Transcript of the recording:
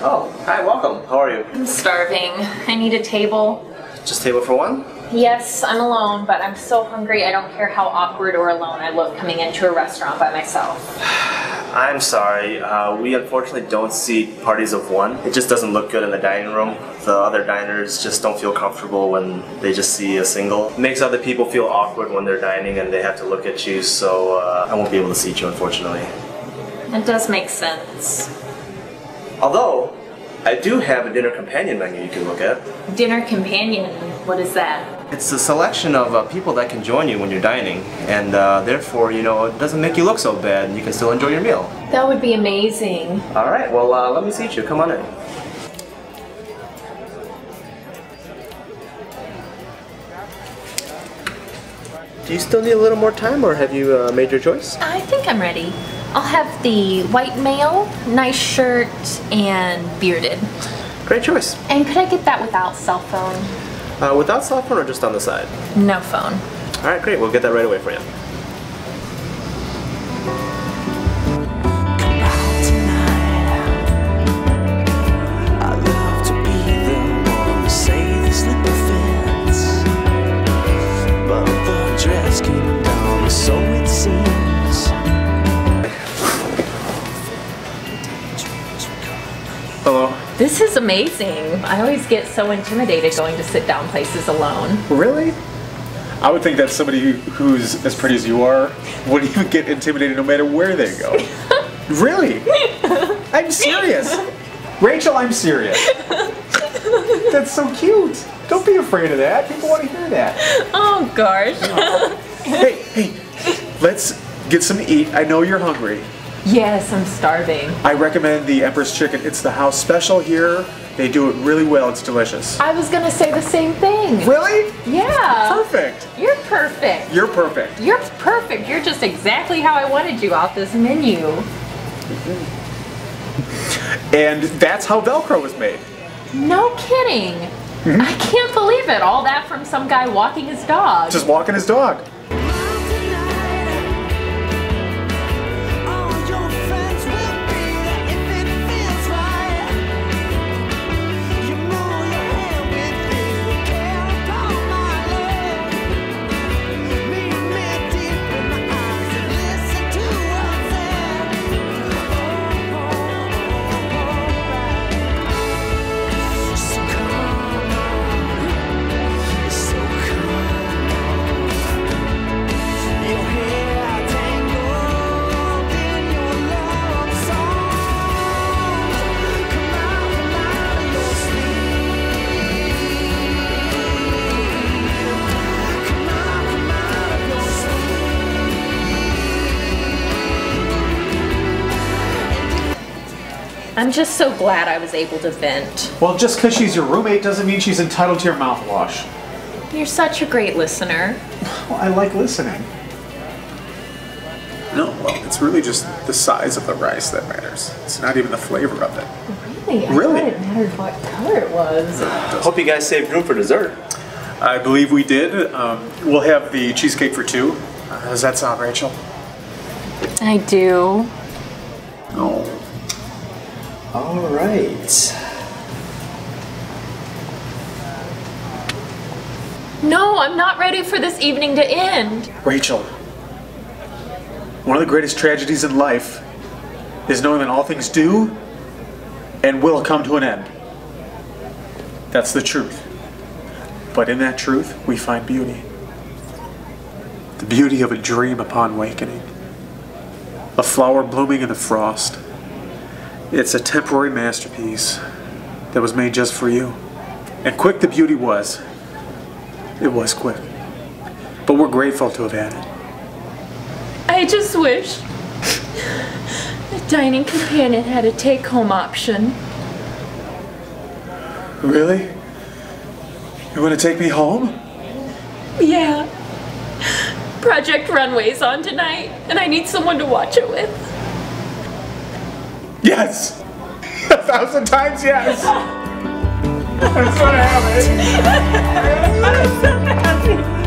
Oh, hi, welcome. How are you? I'm starving. I need a table. Just table for one? Yes, I'm alone, but I'm so hungry I don't care how awkward or alone I look coming into a restaurant by myself. I'm sorry. Uh, we unfortunately don't see parties of one. It just doesn't look good in the dining room. The other diners just don't feel comfortable when they just see a single. It makes other people feel awkward when they're dining and they have to look at you, so uh, I won't be able to seat you, unfortunately. It does make sense. Although, I do have a dinner companion menu you can look at. Dinner companion, what is that? It's a selection of uh, people that can join you when you're dining, and uh, therefore, you know, it doesn't make you look so bad, and you can still enjoy your meal. That would be amazing. All right, well, uh, let me seat you. Come on in. Do you still need a little more time, or have you uh, made your choice? I think I'm ready. I'll have the white male, nice shirt, and bearded. Great choice. And could I get that without cell phone? Uh, without cell phone or just on the side? No phone. All right, great. We'll get that right away for you. This is amazing. I always get so intimidated going to sit down places alone. Really? I would think that somebody who's as pretty as you are would even get intimidated no matter where they go. really? I'm serious. Rachel, I'm serious. That's so cute. Don't be afraid of that. People want to hear that. Oh gosh. Hey, hey, let's get some to eat. I know you're hungry. Yes, I'm starving. I recommend the Empress Chicken. It's the house special here. They do it really well. It's delicious. I was gonna say the same thing. Really? Yeah. Perfect. You're perfect. You're perfect. You're perfect. You're just exactly how I wanted you off this menu. And that's how Velcro was made. No kidding. Mm-hmm. I can't believe it. All that from some guy walking his dog. Just walking his dog. I'm just so glad I was able to vent. Well, just because she's your roommate doesn't mean she's entitled to your mouthwash. You're such a great listener. Well, I like listening. No, well, it's really just the size of the rice that matters. It's not even the flavor of it. Really? I Really? thought it mattered what color it was. Hope you guys saved room for dessert. I believe we did. Um, we'll have the cheesecake for two. Uh, does that sound, Rachel? I do. Oh. All right. No, I'm not ready for this evening to end. Rachel, one of the greatest tragedies in life is knowing that all things do and will come to an end. That's the truth. But in that truth, we find beauty. The beauty of a dream upon wakening. A flower blooming in the frost. It's a temporary masterpiece that was made just for you. And quick the beauty was. It was quick. But we're grateful to have had it. I just wish the dining companion had a take home option. Really? You want to take me home? Yeah. Project Runway's on tonight, and I need someone to watch it with. Yes! A thousand times yes! That's what happened. I love